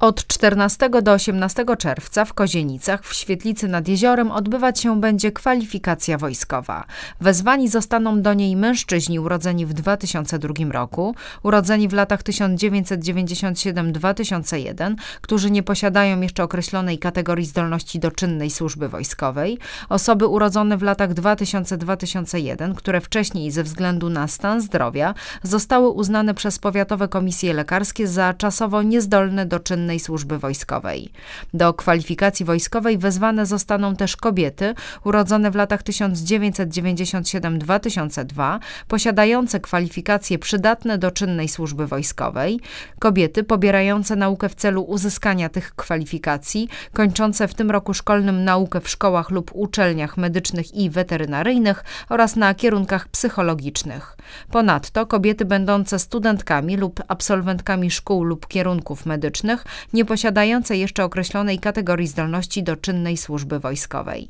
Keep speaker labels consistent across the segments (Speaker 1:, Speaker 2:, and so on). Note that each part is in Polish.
Speaker 1: Od 14 do 18 czerwca w Kozienicach w Świetlicy nad Jeziorem odbywać się będzie kwalifikacja wojskowa. Wezwani zostaną do niej mężczyźni urodzeni w 2002 roku, urodzeni w latach 1997-2001, którzy nie posiadają jeszcze określonej kategorii zdolności do czynnej służby wojskowej, osoby urodzone w latach 2000-2001, które wcześniej ze względu na stan zdrowia zostały uznane przez powiatowe komisje lekarskie za czasowo niezdolne do czynnej Wojennej Służby Wojskowej. Do kwalifikacji wojskowej wezwane zostaną też kobiety urodzone w latach 1997-2002, posiadające kwalifikacje przydatne do czynnej służby wojskowej, kobiety pobierające naukę w celu uzyskania tych kwalifikacji, kończące w tym roku szkolnym naukę w szkołach lub uczelniach medycznych i weterynaryjnych oraz na kierunkach psychologicznych. Ponadto kobiety będące studentkami lub absolwentkami szkół lub kierunków medycznych nieposiadające jeszcze określonej kategorii zdolności do czynnej służby wojskowej.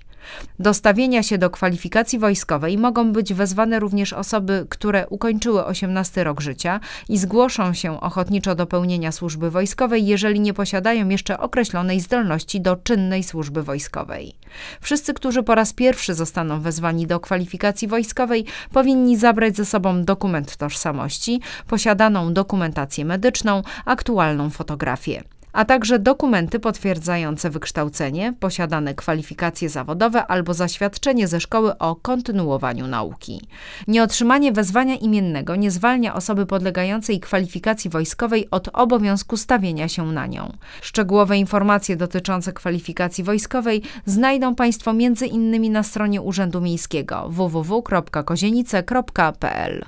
Speaker 1: Do stawienia się do kwalifikacji wojskowej mogą być wezwane również osoby, które ukończyły 18 rok życia i zgłoszą się ochotniczo do pełnienia służby wojskowej, jeżeli nie posiadają jeszcze określonej zdolności do czynnej służby wojskowej. Wszyscy, którzy po raz pierwszy zostaną wezwani do kwalifikacji wojskowej, powinni zabrać ze sobą dokument tożsamości, posiadaną dokumentację medyczną, aktualną fotografię a także dokumenty potwierdzające wykształcenie, posiadane kwalifikacje zawodowe albo zaświadczenie ze szkoły o kontynuowaniu nauki. Nieotrzymanie wezwania imiennego nie zwalnia osoby podlegającej kwalifikacji wojskowej od obowiązku stawienia się na nią. Szczegółowe informacje dotyczące kwalifikacji wojskowej znajdą Państwo m.in. na stronie Urzędu Miejskiego www.kozienice.pl.